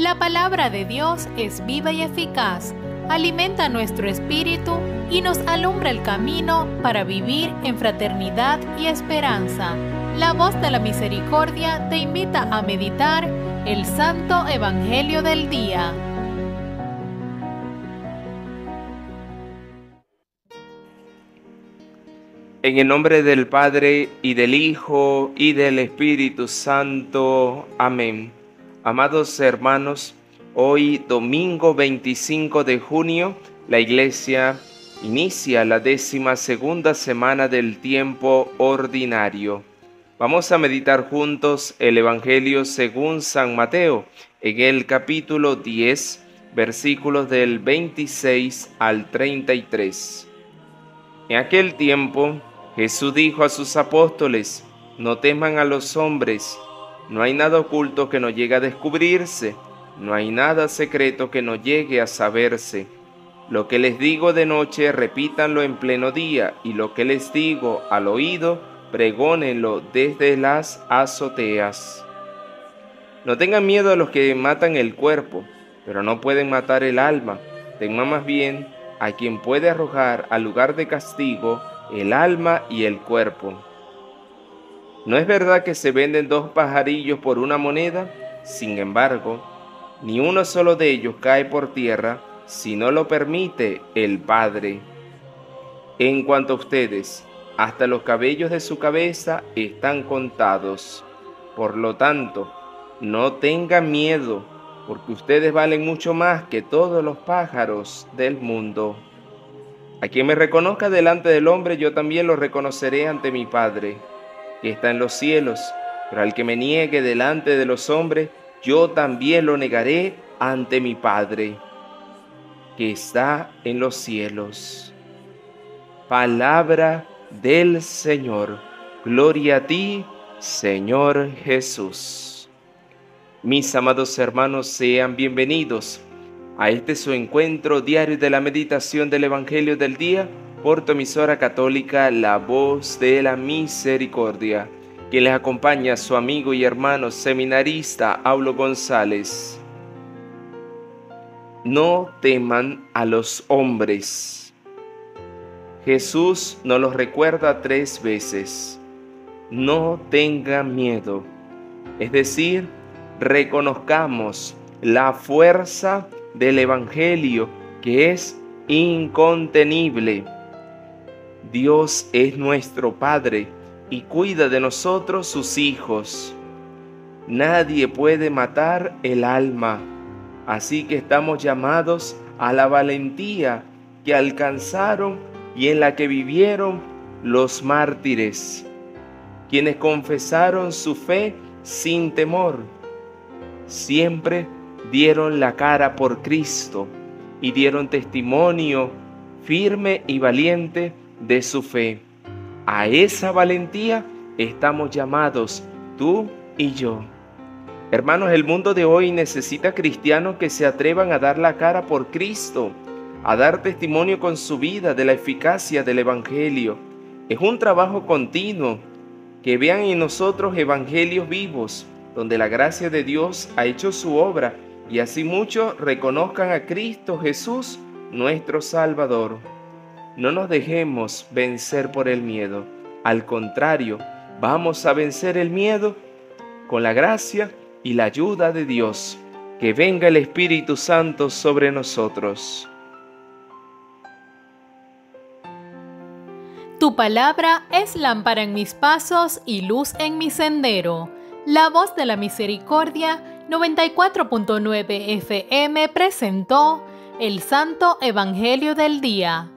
La palabra de Dios es viva y eficaz, alimenta nuestro espíritu y nos alumbra el camino para vivir en fraternidad y esperanza. La voz de la misericordia te invita a meditar el Santo Evangelio del Día. En el nombre del Padre y del Hijo y del Espíritu Santo. Amén. Amados hermanos, hoy domingo 25 de junio, la iglesia inicia la décima segunda semana del tiempo ordinario. Vamos a meditar juntos el Evangelio según San Mateo en el capítulo 10, versículos del 26 al 33. En aquel tiempo Jesús dijo a sus apóstoles, no teman a los hombres, no hay nada oculto que no llegue a descubrirse, no hay nada secreto que no llegue a saberse. Lo que les digo de noche, repítanlo en pleno día, y lo que les digo al oído, pregónenlo desde las azoteas. No tengan miedo a los que matan el cuerpo, pero no pueden matar el alma. Tengan más bien a quien puede arrojar al lugar de castigo el alma y el cuerpo. ¿No es verdad que se venden dos pajarillos por una moneda? Sin embargo, ni uno solo de ellos cae por tierra si no lo permite el Padre. En cuanto a ustedes, hasta los cabellos de su cabeza están contados. Por lo tanto, no tengan miedo, porque ustedes valen mucho más que todos los pájaros del mundo. A quien me reconozca delante del hombre, yo también lo reconoceré ante mi Padre que está en los cielos, pero al que me niegue delante de los hombres, yo también lo negaré ante mi Padre, que está en los cielos. Palabra del Señor. Gloria a ti, Señor Jesús. Mis amados hermanos, sean bienvenidos a este su encuentro diario de la meditación del Evangelio del día por tu emisora católica La Voz de la Misericordia, quien les acompaña su amigo y hermano seminarista Aulo González. No teman a los hombres. Jesús nos los recuerda tres veces. No tengan miedo. Es decir, reconozcamos la fuerza del Evangelio que es incontenible Dios es nuestro Padre y cuida de nosotros sus hijos. Nadie puede matar el alma, así que estamos llamados a la valentía que alcanzaron y en la que vivieron los mártires, quienes confesaron su fe sin temor. Siempre dieron la cara por Cristo y dieron testimonio firme y valiente de su fe. A esa valentía estamos llamados tú y yo. Hermanos, el mundo de hoy necesita cristianos que se atrevan a dar la cara por Cristo, a dar testimonio con su vida de la eficacia del Evangelio. Es un trabajo continuo, que vean en nosotros evangelios vivos, donde la gracia de Dios ha hecho su obra y así muchos reconozcan a Cristo Jesús, nuestro Salvador. No nos dejemos vencer por el miedo. Al contrario, vamos a vencer el miedo con la gracia y la ayuda de Dios. Que venga el Espíritu Santo sobre nosotros. Tu palabra es lámpara en mis pasos y luz en mi sendero. La voz de la misericordia 94.9 FM presentó el Santo Evangelio del Día.